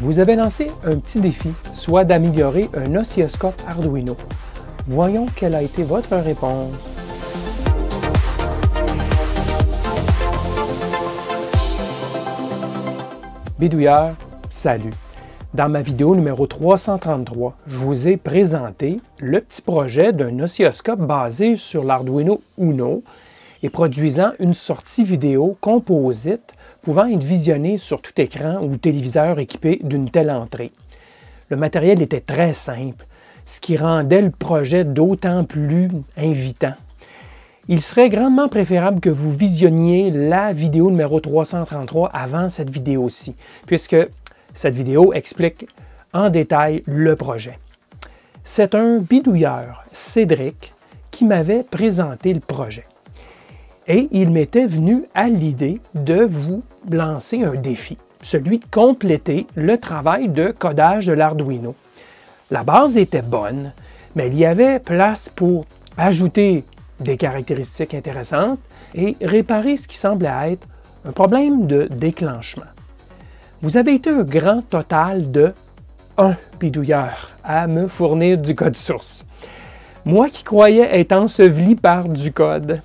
vous avez lancé un petit défi, soit d'améliorer un oscilloscope Arduino. Voyons quelle a été votre réponse. Bidouilleur, salut! Dans ma vidéo numéro 333, je vous ai présenté le petit projet d'un oscilloscope basé sur l'Arduino Uno et produisant une sortie vidéo composite pouvant être visionnée sur tout écran ou téléviseur équipé d'une telle entrée. Le matériel était très simple, ce qui rendait le projet d'autant plus invitant. Il serait grandement préférable que vous visionniez la vidéo numéro 333 avant cette vidéo-ci, puisque cette vidéo explique en détail le projet. C'est un bidouilleur, Cédric, qui m'avait présenté le projet. Et il m'était venu à l'idée de vous lancer un défi, celui de compléter le travail de codage de l'Arduino. La base était bonne, mais il y avait place pour ajouter des caractéristiques intéressantes et réparer ce qui semblait être un problème de déclenchement. Vous avez été un grand total de un bidouilleur à me fournir du code source. Moi qui croyais être enseveli par du code.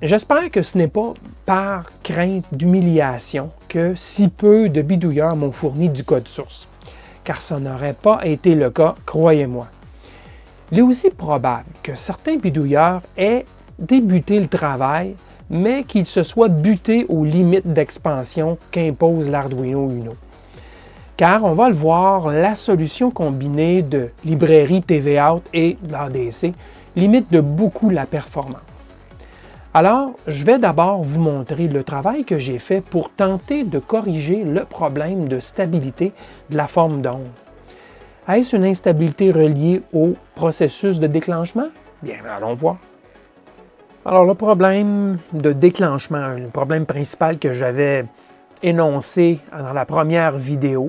J'espère que ce n'est pas par crainte d'humiliation que si peu de bidouilleurs m'ont fourni du code source, car ça n'aurait pas été le cas, croyez-moi. Il est aussi probable que certains bidouilleurs aient débuté le travail, mais qu'ils se soient butés aux limites d'expansion qu'impose l'Arduino Uno. Car on va le voir, la solution combinée de librairie TV-Out et l'ADC limite de beaucoup la performance. Alors, je vais d'abord vous montrer le travail que j'ai fait pour tenter de corriger le problème de stabilité de la forme d'onde. Est-ce une instabilité reliée au processus de déclenchement? Bien, allons voir. Alors, le problème de déclenchement, le problème principal que j'avais énoncé dans la première vidéo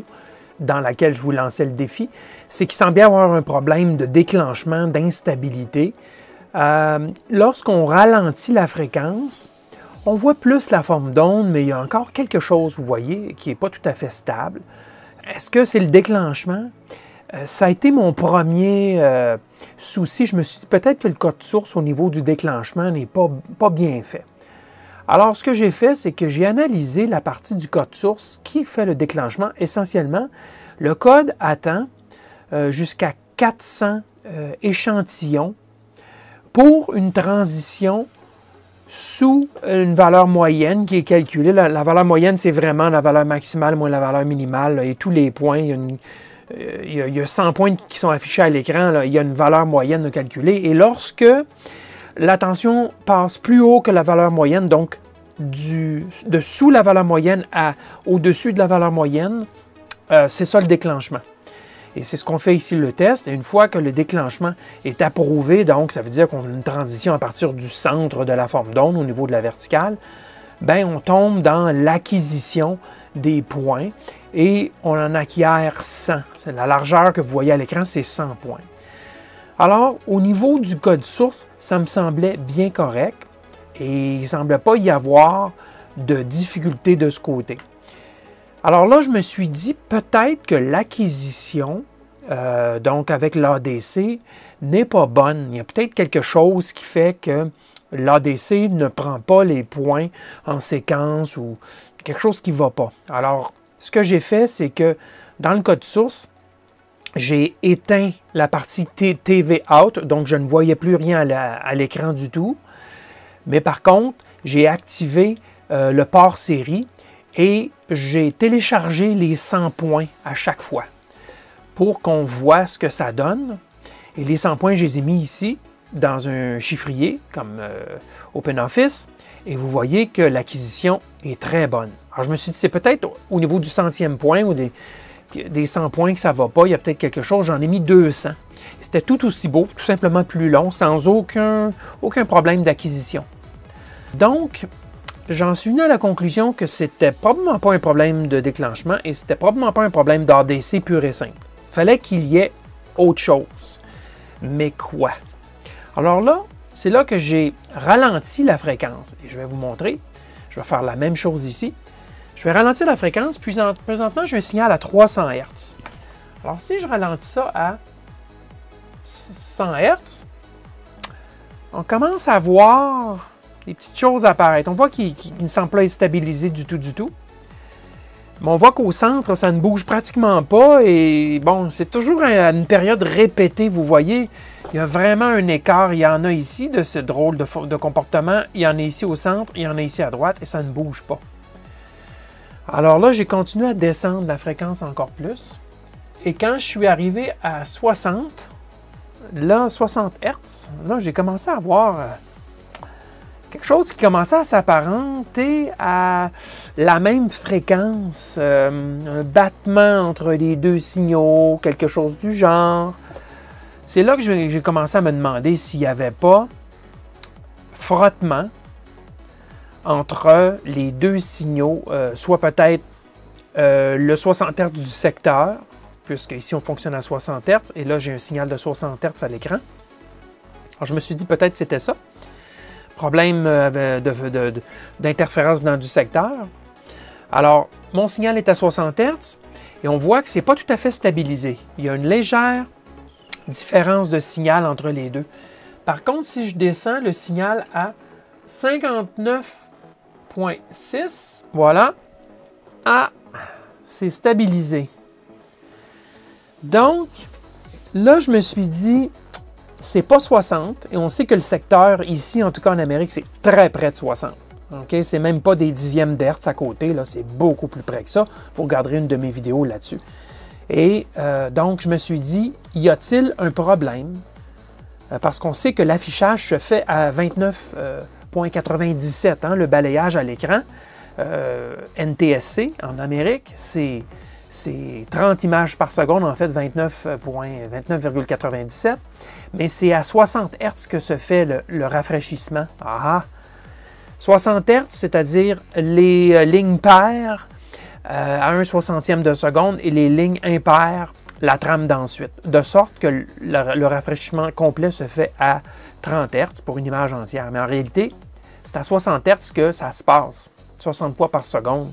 dans laquelle je vous lançais le défi, c'est qu'il semblait avoir un problème de déclenchement, d'instabilité. Euh, lorsqu'on ralentit la fréquence, on voit plus la forme d'onde, mais il y a encore quelque chose, vous voyez, qui n'est pas tout à fait stable. Est-ce que c'est le déclenchement? Euh, ça a été mon premier euh, souci. Je me suis dit peut-être que le code source au niveau du déclenchement n'est pas, bien fait. Alors, ce que j'ai fait, c'est que j'ai analysé la partie du code source qui fait le déclenchement. Essentiellement, le code attend jusqu'à 400 échantillons pour une transition sous une valeur moyenne qui est calculée. La, valeur moyenne, c'est vraiment la valeur maximale moins la valeur minimale et tous les points. Il y a une, euh, il y, a, 100 points qui sont affichés à l'écran, il y a une valeur moyenne de calculer. Et lorsque la tension passe plus haut que la valeur moyenne, donc du, de sous la valeur moyenne à au-dessus de la valeur moyenne, euh, c'est ça le déclenchement. Et c'est ce qu'on fait ici le test. Une fois que le déclenchement est approuvé, donc ça veut dire qu'on a une transition à partir du centre de la forme d'onde au niveau de la verticale, ben on tombe dans l'acquisition des points et on en acquiert 100. C'est la largeur que vous voyez à l'écran, c'est 100 points. Alors, au niveau du code source, ça me semblait bien correct et il ne semblait pas y avoir de difficulté de ce côté. Alors là, je me suis dit peut-être que l'acquisition, euh, donc avec l'ADC, n'est pas bonne. Il y a peut-être quelque chose qui fait que l'ADC ne prend pas les points en séquence ou quelque chose qui ne va pas. Alors, ce que j'ai fait, c'est que dans le code source, j'ai éteint la partie TV out, donc je ne voyais plus rien à l'écran du tout. Mais par contre, j'ai activé euh, le port série et j'ai téléchargé les 100 points à chaque fois pour qu'on voit ce que ça donne. Et les 100 points, je les ai mis ici dans un chiffrier comme euh, OpenOffice et vous voyez que l'acquisition est très bonne. Alors je me suis dit, c'est peut-être au niveau du centième point ou des, des 100 points que ça ne va pas, il y a peut-être quelque chose, j'en ai mis 200. C'était tout aussi beau, tout simplement plus long, sans aucun, aucun problème d'acquisition. Donc, j'en suis venu à la conclusion que c'était probablement pas un problème de déclenchement et c'était probablement pas un problème d'ADC pur et simple. Il fallait qu'il y ait autre chose. Mais quoi? Alors là, c'est là que j'ai ralenti la fréquence. Et je vais vous montrer. Je vais faire la même chose ici. Je vais ralentir la fréquence, puis présentement, j'ai un signal à 300 Hz. Alors, si je ralentis ça à 100 Hz, on commence à voir des petites choses apparaître. On voit qu'il ne semble pas être stabilisé du tout, du tout. Mais on voit qu'au centre, ça ne bouge pratiquement pas et bon, c'est toujours une période répétée, vous voyez. Il y a vraiment un écart. Il y en a ici de ce drôle de, de comportement. Il y en a ici au centre, il y en a ici à droite et ça ne bouge pas. Alors là, j'ai continué à descendre la fréquence encore plus. Et quand je suis arrivé à 60, là, 60 Hz, là, j'ai commencé à voir euh, quelque chose qui commençait à s'apparenter à la même fréquence, euh, un battement entre les deux signaux, quelque chose du genre. C'est là que j'ai commencé à me demander s'il n'y avait pas frottement entre les deux signaux, euh, soit peut-être le 60 Hz du secteur, puisque ici on fonctionne à 60 Hz, et là j'ai un signal de 60 Hz à l'écran. Alors je me suis dit peut-être c'était ça. Problème euh, d'interférence venant du secteur. Alors, mon signal est à 60 Hz et on voit que ce n'est pas tout à fait stabilisé. Il y a une légère différence de signal entre les deux. Par contre, si je descends le signal à 59.6, voilà, ah, c'est stabilisé. Donc, là, je me suis dit, c'est pas 60, et on sait que le secteur ici, en tout cas en Amérique, c'est très près de 60. OK? C'est même pas des dixièmes d'hertz à côté, là, c'est beaucoup plus près que ça. Vous regarderez une de mes vidéos là-dessus. Et euh, donc, je me suis dit, y a-t-il un problème? Euh, parce qu'on sait que l'affichage se fait à 29,97, euh, hein, le balayage à l'écran. NTSC en Amérique, c'est c'est 30 images par seconde, en fait 29,97, euh, mais c'est à 60 Hz que se fait le, rafraîchissement. Ah, 60 Hz, c'est-à-dire les euh, lignes paires euh, à 1 soixantième de seconde et les lignes impaires, la trame d'ensuite, de sorte que le, rafraîchissement complet se fait à 30 Hz pour une image entière. Mais en réalité, c'est à 60 Hz que ça se passe, 60 fois par seconde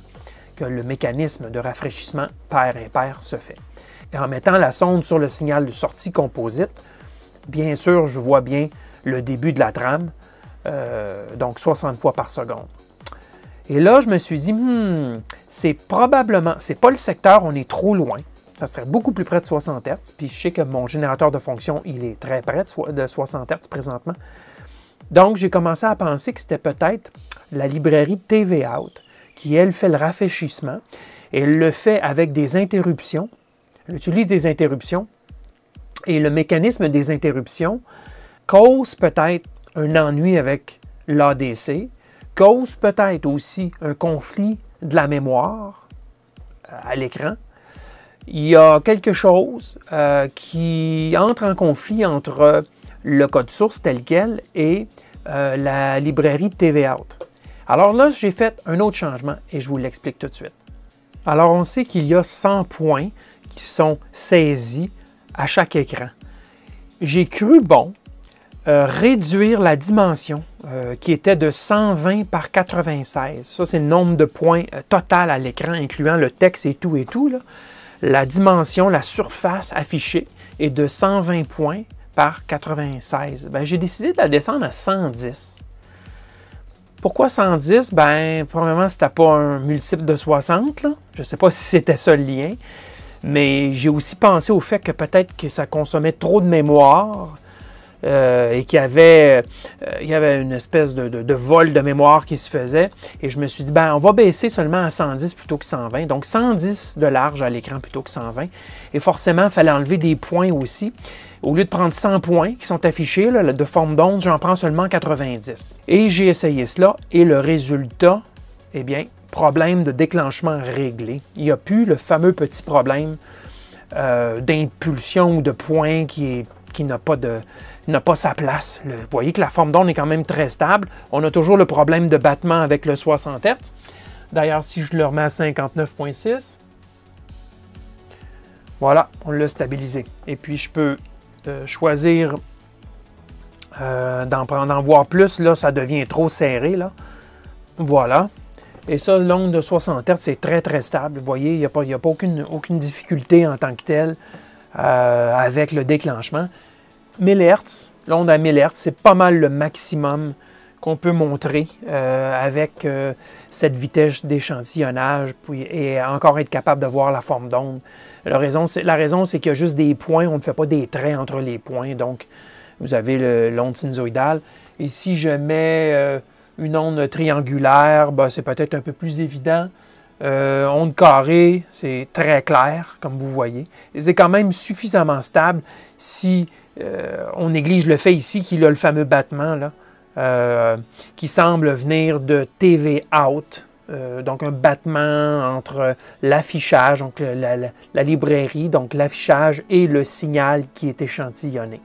le mécanisme de rafraîchissement pair-impair se fait. Et en mettant la sonde sur le signal de sortie composite, bien sûr, je vois bien le début de la trame, euh, donc 60 fois par seconde. Et là, je me suis dit, hmm, c'est probablement, c'est pas le secteur, on est trop loin. Ça serait beaucoup plus près de 60 Hz. Puis je sais que mon générateur de fonction, il est très près de 60 Hz présentement. Donc, j'ai commencé à penser que c'était peut-être la librairie TV Out qui, elle, fait le rafraîchissement. Elle le fait avec des interruptions. Elle utilise des interruptions. Et le mécanisme des interruptions cause peut-être un ennui avec l'ADC, cause peut-être aussi un conflit de la mémoire euh, à l'écran. Il y a quelque chose euh, qui entre en conflit entre le code source tel quel et euh, la librairie TV-Out. Alors là, j'ai fait un autre changement et je vous l'explique tout de suite. Alors, on sait qu'il y a 100 points qui sont saisis à chaque écran. J'ai cru bon euh, réduire la dimension euh, qui était de 120 par 96. Ça, c'est le nombre de points euh, total à l'écran, incluant le texte et tout et tout. La dimension, la surface affichée est de 120 points par 96. Ben, j'ai décidé de la descendre à 110. Pourquoi 110? Ben, premièrement, c'était pas un multiple de 60. Je ne sais pas si c'était ça le lien. Mais j'ai aussi pensé au fait que peut-être que ça consommait trop de mémoire euh, et qu'il y, avait, euh, avait une espèce de, vol de mémoire qui se faisait. Et je me suis dit, ben, on va baisser seulement à 110 plutôt que 120. Donc 110 de large à l'écran plutôt que 120. Et forcément, il fallait enlever des points aussi. Au lieu de prendre 100 points qui sont affichés de forme d'onde, j'en prends seulement 90. Et j'ai essayé cela et le résultat, eh bien, problème de déclenchement réglé. Il n'y a plus le fameux petit problème euh, d'impulsion ou de points qui n'a pas, sa place. vous voyez que la forme d'onde est quand même très stable. On a toujours le problème de battement avec le 60 Hz. D'ailleurs, si je le remets à 59.6, voilà, on l'a stabilisé. Et puis, je peux euh, choisir euh, d'en prendre, d'en voir plus. Là, ça devient trop serré. Là. Voilà. Et ça, l'onde de 60 Hz, c'est très, très stable. Vous voyez, il n'y a pas, a pas aucune, aucune, difficulté en tant que telle euh, avec le déclenchement. 1000 Hz, l'onde à 1000 Hz, c'est pas mal le maximum qu'on peut montrer euh, avec euh, cette vitesse d'échantillonnage et encore être capable de voir la forme d'onde. La raison, c'est, la raison, c'est qu'il y a juste des points, on ne fait pas des traits entre les points. Donc, vous avez l'onde sinusoïdale. Et si je mets une onde triangulaire, ben, c'est peut-être un peu plus évident. onde carrée, c'est très clair, comme vous voyez. C'est quand même suffisamment stable si on néglige le fait ici qu'il a le fameux battement. Là. Euh, qui semble venir de TV Out, euh, donc un battement entre l'affichage, donc la, librairie, donc l'affichage et le signal qui est échantillonné.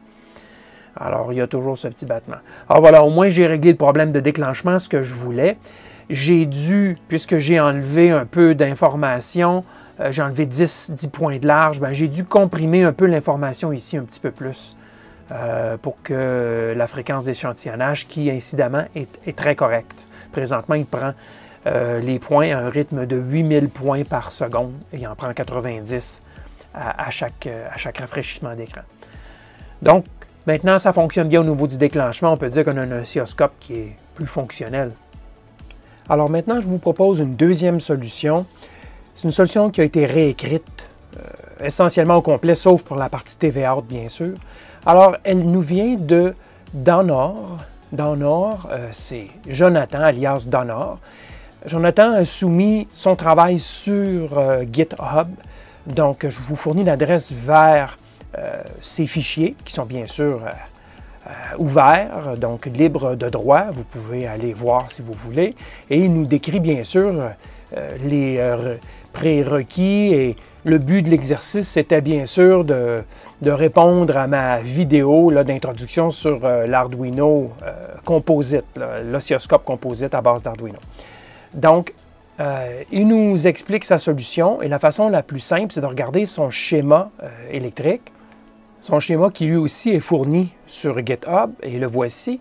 Alors, il y a toujours ce petit battement. Alors voilà, au moins j'ai réglé le problème de déclenchement, ce que je voulais. J'ai dû, puisque j'ai enlevé un peu d'informations, euh, j'ai enlevé 10, 10, points de large, ben, j'ai dû comprimer un peu l'information ici un petit peu plus. Euh, pour que la fréquence d'échantillonnage, qui incidemment est, très correcte. Présentement, il prend euh, les points à un rythme de 8000 points par seconde et il en prend 90 à, chaque, à chaque rafraîchissement d'écran. Donc, maintenant, ça fonctionne bien au niveau du déclenchement. On peut dire qu'on a un oscilloscope qui est plus fonctionnel. Alors maintenant, je vous propose une deuxième solution. C'est une solution qui a été réécrite euh, essentiellement au complet, sauf pour la partie TV bien sûr. Alors, elle nous vient de Donor. Donor, euh, c'est Jonathan, alias Donor. Jonathan a soumis son travail sur euh, GitHub. Donc, je vous fournis l'adresse vers ces fichiers qui sont bien sûr ouverts, donc libres de droit. Vous pouvez aller voir si vous voulez. Et il nous décrit bien sûr les prérequis et le but de l'exercice, c'était bien sûr de, répondre à ma vidéo d'introduction sur euh, l'Arduino euh, Composite, l'oscilloscope Composite à base d'Arduino. Donc, euh, il nous explique sa solution et la façon la plus simple, c'est de regarder son schéma électrique, son schéma qui lui aussi est fourni sur GitHub, et le voici.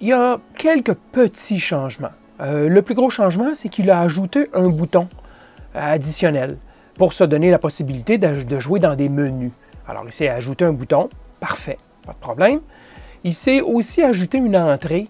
Il y a quelques petits changements. le plus gros changement, c'est qu'il a ajouté un bouton additionnel pour se donner la possibilité de, jouer dans des menus. Alors, il s'est ajouté un bouton, parfait, pas de problème. Il s'est aussi ajouté une entrée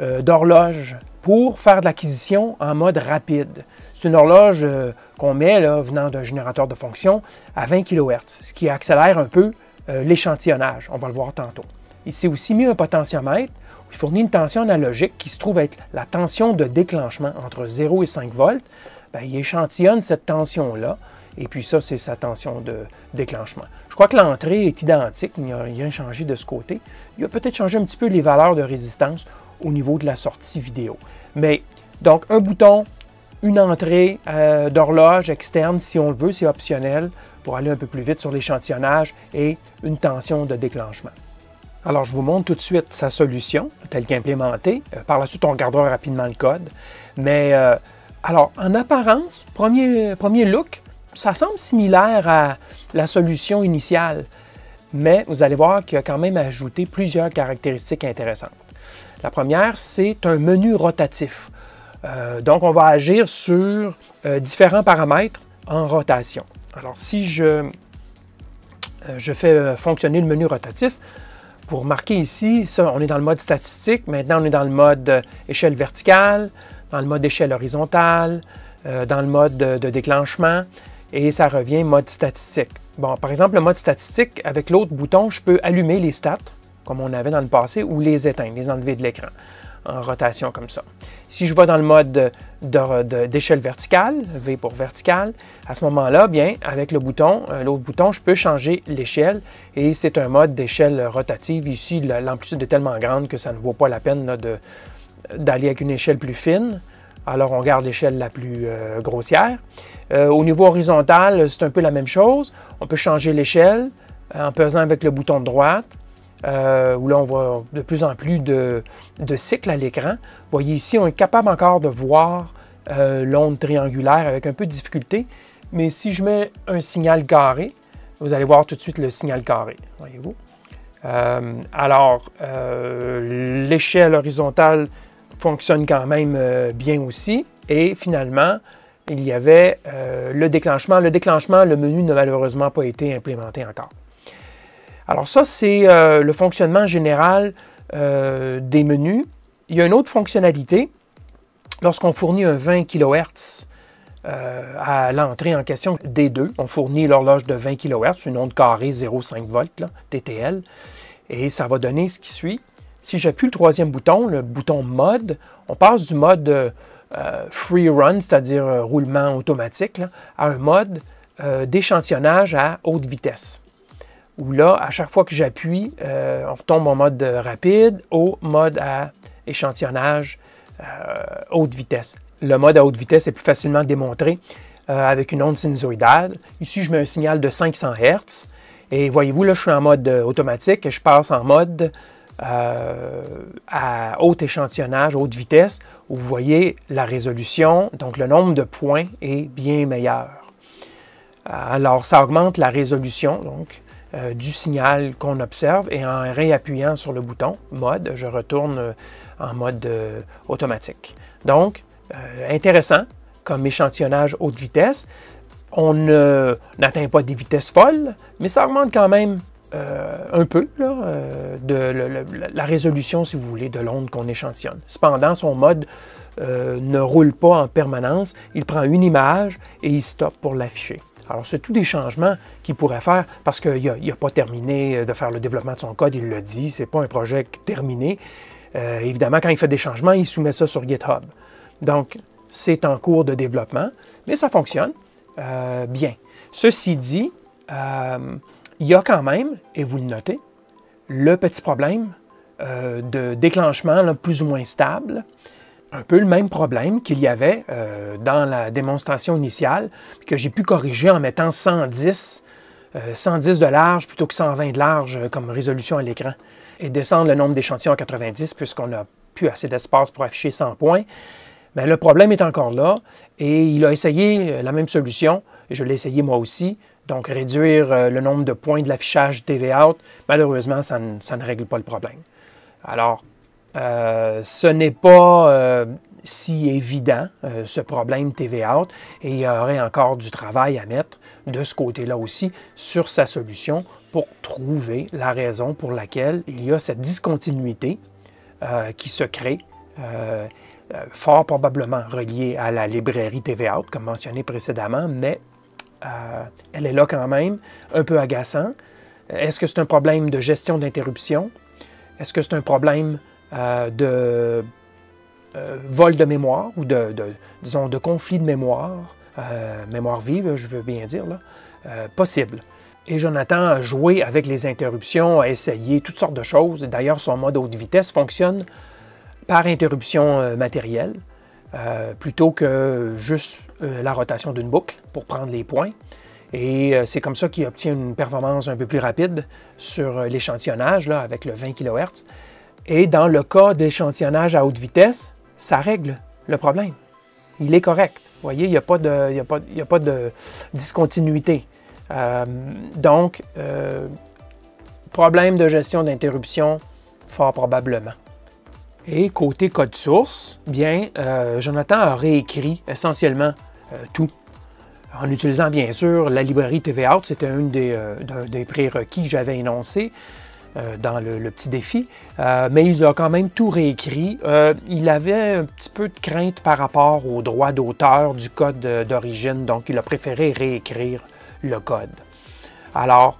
euh, d'horloge pour faire de l'acquisition en mode rapide. C'est une horloge euh, qu'on met venant d'un générateur de fonction à 20 kHz, ce qui accélère un peu euh, l'échantillonnage. On va le voir tantôt. Il s'est aussi mis un potentiomètre qui fournit une tension analogique qui se trouve être la tension de déclenchement entre 0 et 5 volts. Ben, il échantillonne cette tension-là et puis ça, c'est sa tension de déclenchement. Je crois que l'entrée est identique, il n'y a rien changé de ce côté. Il a peut-être changé un petit peu les valeurs de résistance au niveau de la sortie vidéo. Mais donc un bouton, une entrée euh, d'horloge externe si on le veut, c'est optionnel pour aller un peu plus vite sur l'échantillonnage et une tension de déclenchement. Alors, je vous montre tout de suite sa solution telle qu'implémentée. Euh, par la suite, on regardera rapidement le code. Mais, euh, alors, en apparence, premier, look, ça semble similaire à la solution initiale, mais vous allez voir qu'il a quand même ajouté plusieurs caractéristiques intéressantes. La première, c'est un menu rotatif. Euh, donc, on va agir sur différents paramètres en rotation. Alors, si je, euh, fais fonctionner le menu rotatif, pour marquer ici, ça, on est dans le mode statistique. Maintenant, on est dans le mode échelle verticale, dans le mode échelle horizontale, dans le mode de déclenchement et ça revient mode statistique. Bon, par exemple, le mode statistique, avec l'autre bouton, je peux allumer les stats, comme on avait dans le passé, ou les éteindre, les enlever de l'écran, en rotation comme ça. Si je vais dans le mode d'échelle verticale, V pour verticale, à ce moment-là, bien, avec le bouton, euh, l'autre bouton, je peux changer l'échelle et c'est un mode d'échelle rotative. Ici, l'amplitude est tellement grande que ça ne vaut pas la peine d'aller avec une échelle plus fine. Alors, on garde l'échelle la plus euh, grossière. Euh, au niveau horizontal, c'est un peu la même chose. On peut changer l'échelle en pesant avec le bouton de droite, euh, où là, on voit de plus en plus de, cycles à l'écran. Vous voyez ici, on est capable encore de voir euh, l'onde triangulaire avec un peu de difficulté. Mais si je mets un signal carré, vous allez voir tout de suite le signal carré, voyez-vous. alors, l'échelle horizontale fonctionne quand même bien aussi. et finalement, il y avait le déclenchement. Le déclenchement, le menu n'a malheureusement pas été implémenté encore. Alors ça, c'est le fonctionnement général des menus. Il y a une autre fonctionnalité. Lorsqu'on fournit un 20 kHz euh, à l'entrée en question D2. On fournit l'horloge de 20 kHz, une onde carrée 0,5 volts, TTL, et ça va donner ce qui suit. Si j'appuie le troisième bouton, le bouton mode, on passe du mode euh, free run, c'est-à-dire euh, roulement automatique, à un mode d'échantillonnage à haute vitesse. Où là, à chaque fois que j'appuie, on retombe en mode rapide au mode à échantillonnage haute vitesse. Le mode à haute vitesse est plus facilement démontré euh, avec une onde sinusoïdale. Ici, je mets un signal de 500 Hz. Et voyez-vous, là, je suis en mode euh, automatique et je passe en mode euh, à haut échantillonnage, haute vitesse, où vous voyez la résolution, donc le nombre de points est bien meilleur. Alors, ça augmente la résolution donc, du signal qu'on observe et en réappuyant sur le bouton mode, je retourne en mode automatique. Donc, euh, intéressant comme échantillonnage haute vitesse. On n'atteint pas des vitesses folles, mais ça augmente quand même euh, un peu euh, la résolution, si vous voulez, de l'onde qu'on échantillonne. Cependant, son mode ne roule pas en permanence. Il prend une image et il stoppe pour l'afficher. Alors, c'est tous des changements qu'il pourrait faire parce qu'il n'a pas terminé de faire le développement de son code, il le dit, ce n'est pas un projet terminé. évidemment, quand il fait des changements, il soumet ça sur GitHub. Donc, c'est en cours de développement, mais ça fonctionne euh, bien. Ceci dit, euh, il y a quand même, et vous le notez, le petit problème euh, de déclenchement plus ou moins stable, un peu le même problème qu'il y avait dans la démonstration initiale, que j'ai pu corriger en mettant 110, 110 de large plutôt que 120 de large comme résolution à l'écran, et descendre le nombre d'échantillons à 90 puisqu'on n'a plus assez d'espace pour afficher 100 points. Mais le problème est encore là et il a essayé euh, la même solution. Je l'ai essayé moi aussi. Donc, réduire euh, le nombre de points de l'affichage TV out, malheureusement, ça ne, règle pas le problème. Alors, euh, ce n'est pas si évident, ce problème TV out, et il y aurait encore du travail à mettre de ce côté-là aussi sur sa solution pour trouver la raison pour laquelle il y a cette discontinuité qui se crée euh, fort probablement reliée à la librairie TV Out, comme mentionné précédemment, mais euh, elle est là quand même, un peu agaçant. Est-ce que c'est un problème de gestion d'interruption? Est-ce que c'est un problème euh, de vol de mémoire ou de, disons, de conflit de mémoire, mémoire vive, je veux bien dire, là, possible. Et Jonathan a joué avec les interruptions, a essayé toutes sortes de choses. D'ailleurs, son mode haute vitesse fonctionne par interruption euh, matérielle, euh, plutôt que juste euh, la rotation d'une boucle pour prendre les points. Et c'est comme ça qu'il obtient une performance un peu plus rapide sur l'échantillonnage avec le 20 kHz. Et dans le cas d'échantillonnage à haute vitesse, ça règle le problème. Il est correct. Vous voyez, il n'y a, pas de, a, de discontinuité. donc, problème de gestion d'interruption, fort probablement. Et côté code source, bien, euh, Jonathan a réécrit essentiellement euh, tout. En utilisant bien sûr la librairie TV-Out, c'était un des, euh, des prérequis que j'avais énoncé dans le, petit défi, mais il a quand même tout réécrit. il avait un petit peu de crainte par rapport aux droits d'auteur du code d'origine, donc il a préféré réécrire le code. Alors,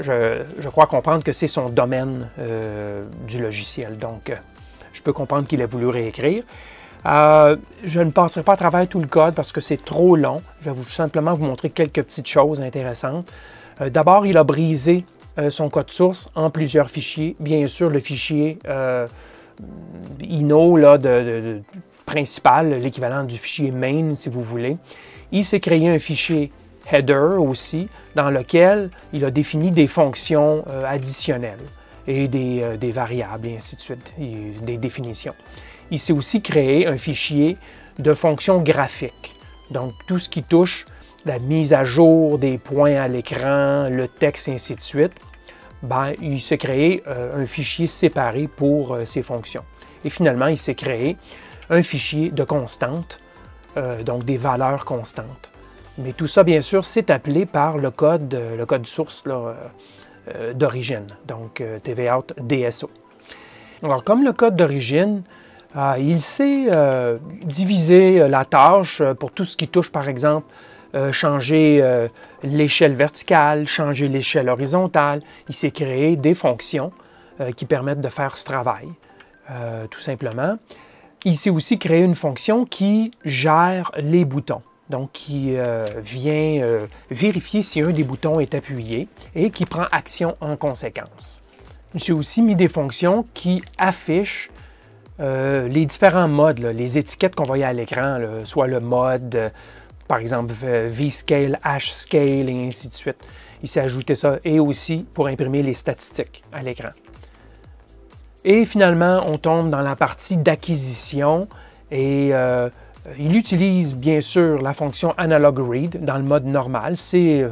je, crois comprendre que c'est son domaine euh, du logiciel. Donc, euh, je peux comprendre qu'il a voulu réécrire. Euh, je ne passerai pas à travers tout le code parce que c'est trop long. Je vais vous, simplement vous montrer quelques petites choses intéressantes. D'abord, il a brisé son code source en plusieurs fichiers. Bien sûr, le fichier INO là, principal, l'équivalent du fichier main, si vous voulez. Il s'est créé un fichier header aussi, dans lequel il a défini des fonctions euh, additionnelles et euh, des, variables, et ainsi de suite, des définitions. Il s'est aussi créé un fichier de fonctions graphiques. Donc, tout ce qui touche la mise à jour des points à l'écran, le texte, ainsi de suite, ben, il s'est créé euh, un fichier séparé pour ces fonctions. Et finalement, il s'est créé un fichier de constante, euh, donc des valeurs constantes. Mais tout ça, bien sûr, c'est appelé par le code, euh, le code source d'origine, donc TVOut DSO. Alors, comme le code d'origine, il sait diviser la tâche pour tout ce qui touche, par exemple, changer l'échelle verticale, changer l'échelle horizontale. Il sait créer des fonctions qui permettent de faire ce travail, tout simplement il s'est aussi créé une fonction qui gère les boutons, donc qui euh, vient euh, vérifier si un des boutons est appuyé et qui prend action en conséquence. J'ai aussi mis des fonctions qui affichent euh, les différents modes, les étiquettes qu'on voyait à l'écran, soit le mode, par exemple V-Scale, H-Scale et ainsi de suite. Il s'est ajouté ça et aussi pour imprimer les statistiques à l'écran. Et finalement, on tombe dans la partie d'acquisition et euh, il utilise bien sûr la fonction analog read dans le mode normal. C'est euh,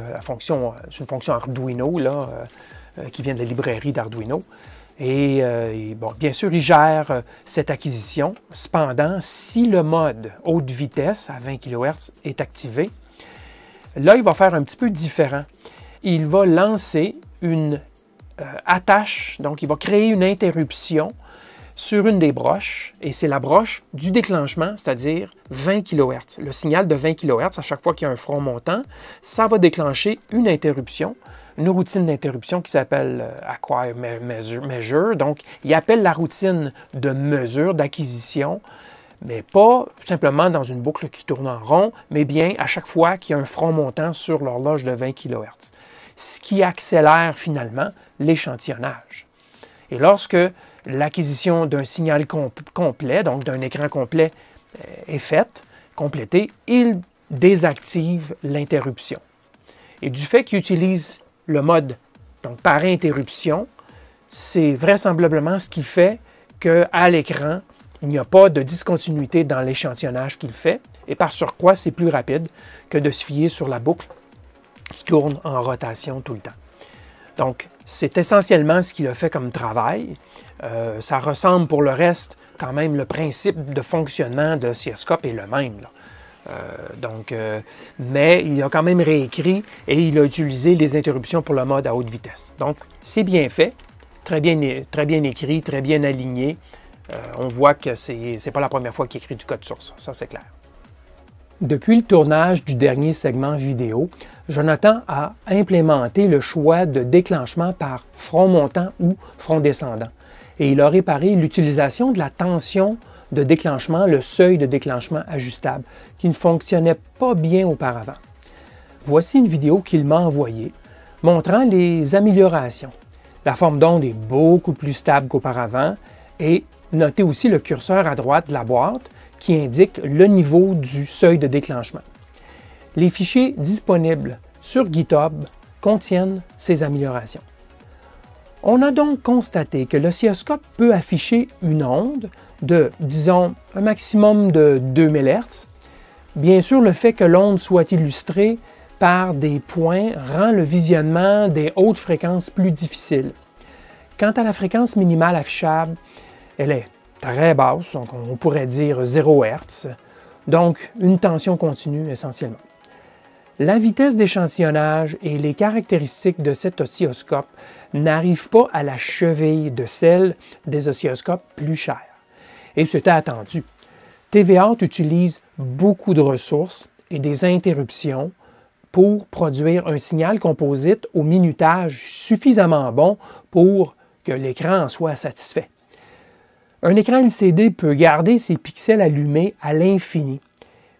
une fonction Arduino là, euh, qui vient de la librairie d'Arduino. Et, bon, bien sûr, il gère cette acquisition. Cependant, si le mode haute vitesse à 20 kHz est activé, là, il va faire un petit peu différent. Il va lancer une euh, attache, donc il va créer une interruption sur une des broches, et c'est la broche du déclenchement, c'est-à-dire 20 kHz. Le signal de 20 kHz, à chaque fois qu'il y a un front montant, ça va déclencher une interruption, une routine d'interruption qui s'appelle euh, Acquire Measure. Donc, il appelle la routine de mesure, d'acquisition, mais pas simplement dans une boucle qui tourne en rond, mais bien à chaque fois qu'il y a un front montant sur l'horloge de 20 kHz ce qui accélère finalement l'échantillonnage. Et lorsque l'acquisition d'un signal complet, donc d'un écran complet, euh, est faite, complétée, il désactive l'interruption. Et du fait qu'il utilise le mode donc par interruption, c'est vraisemblablement ce qui fait qu'à l'écran, il n'y a pas de discontinuité dans l'échantillonnage qu'il fait, et par surcroît, c'est plus rapide que de se fier sur la boucle qui tourne en rotation tout le temps. Donc, c'est essentiellement ce qu'il a fait comme travail. Euh, ça ressemble pour le reste, quand même, le principe de fonctionnement de Cioscope est le même. Euh, donc, euh, mais il a quand même réécrit et il a utilisé les interruptions pour le mode à haute vitesse. Donc, c'est bien fait, très bien, très bien écrit, très bien aligné. on voit que ce n'est pas la première fois qu'il écrit du code source, ça c'est clair. Depuis le tournage du dernier segment vidéo, Jonathan a implémenté le choix de déclenchement par front montant ou front descendant et il a réparé l'utilisation de la tension de déclenchement, le seuil de déclenchement ajustable, qui ne fonctionnait pas bien auparavant. Voici une vidéo qu'il m'a envoyée montrant les améliorations. La forme d'onde est beaucoup plus stable qu'auparavant et notez aussi le curseur à droite de la boîte qui indique le niveau du seuil de déclenchement. Les fichiers disponibles sur GitHub contiennent ces améliorations. On a donc constaté que l'oscilloscope peut afficher une onde de, disons, un maximum de 2000 Hz. Bien sûr, le fait que l'onde soit illustrée par des points rend le visionnement des hautes fréquences plus difficile. Quant à la fréquence minimale affichable, elle est très basse, donc on pourrait dire 0 Hz, donc une tension continue essentiellement. La vitesse d'échantillonnage et les caractéristiques de cet oscilloscope n'arrivent pas à la cheville de celles des oscilloscopes plus chers. Et c'était attendu. TVA utilise beaucoup de ressources et des interruptions pour produire un signal composite au minutage suffisamment bon pour que l'écran en soit satisfait. Un écran LCD peut garder ses pixels allumés à l'infini,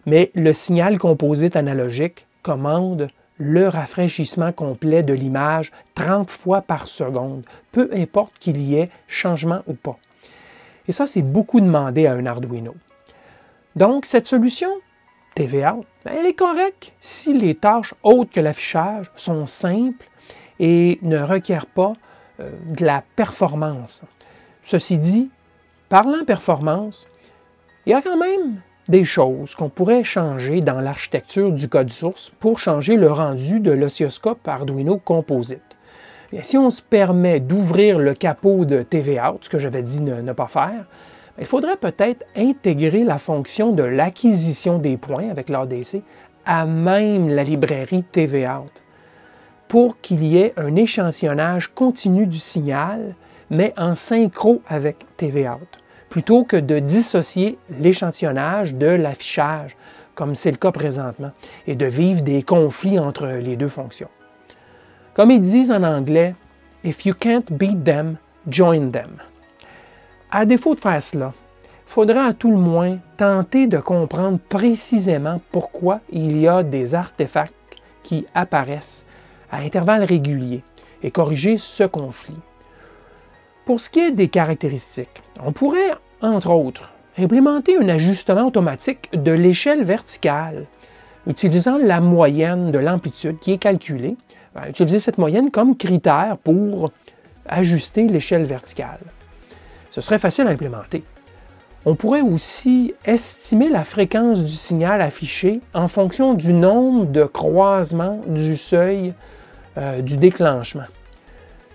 mais le signal composite analogique commande le rafraîchissement complet de l'image 30 fois par seconde, peu importe qu'il y ait changement ou pas. Et ça, c'est beaucoup demandé à un Arduino. Donc, cette solution, TVA, ben, elle est correcte si les tâches autres que l'affichage sont simples et ne requièrent pas euh, de la performance. Ceci dit, Parlant performance, il y a quand même des choses qu'on pourrait changer dans l'architecture du code source pour changer le rendu de l'oscilloscope Arduino Composite. Si on se permet d'ouvrir le capot de TVA, ce que j'avais dit ne, pas faire, il faudrait peut-être intégrer la fonction de l'acquisition des points avec l'ADC à même la librairie TV-Out pour qu'il y ait un échantillonnage continu du signal, mais en synchro avec TV-Out, plutôt que de dissocier l'échantillonnage de l'affichage, comme c'est le cas présentement, et de vivre des conflits entre les deux fonctions. Comme ils disent en anglais, If you can't beat them, join them. À défaut de faire cela, il faudra à tout le moins tenter de comprendre précisément pourquoi il y a des artefacts qui apparaissent à intervalles réguliers et corriger ce conflit. Pour ce qui est des caractéristiques, on pourrait, entre autres, implémenter un ajustement automatique de l'échelle verticale, utilisant la moyenne de l'amplitude qui est calculée ben, utiliser cette moyenne comme critère pour ajuster l'échelle verticale. Ce serait facile à implémenter. On pourrait aussi estimer la fréquence du signal affiché en fonction du nombre de croisements du seuil euh, du déclenchement.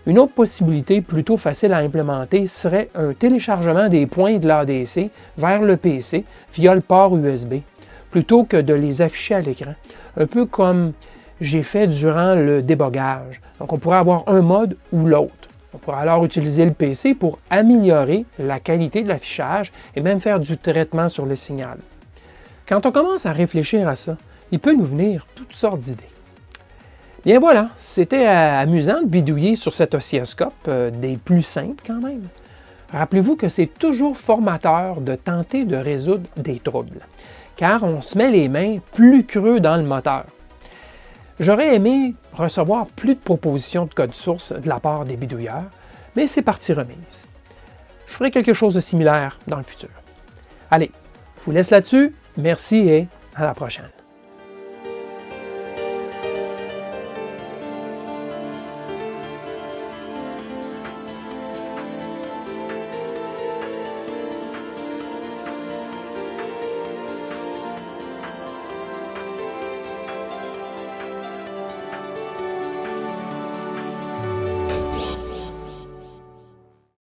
Une autre possibilité plutôt facile à implémenter serait un téléchargement des points de l'ADC vers le PC via le port USB, plutôt que de les afficher à l'écran, un peu comme j'ai fait durant le débogage. Donc, on pourrait avoir un mode ou l'autre. On pourrait alors utiliser le PC pour améliorer la qualité de l'affichage et même faire du traitement sur le signal. Quand on commence à réfléchir à ça, il peut nous venir toutes sortes d'idées. Bien voilà, c'était amusant de bidouiller sur cet oscilloscope, euh, des plus simples quand même. Rappelez-vous que c'est toujours formateur de tenter de résoudre des troubles, car on se met les mains plus creux dans le moteur. J'aurais aimé recevoir plus de propositions de code source de la part des bidouilleurs, mais c'est partie remise. Je ferai quelque chose de similaire dans le futur. Allez, je vous laisse là-dessus. Merci et à la prochaine.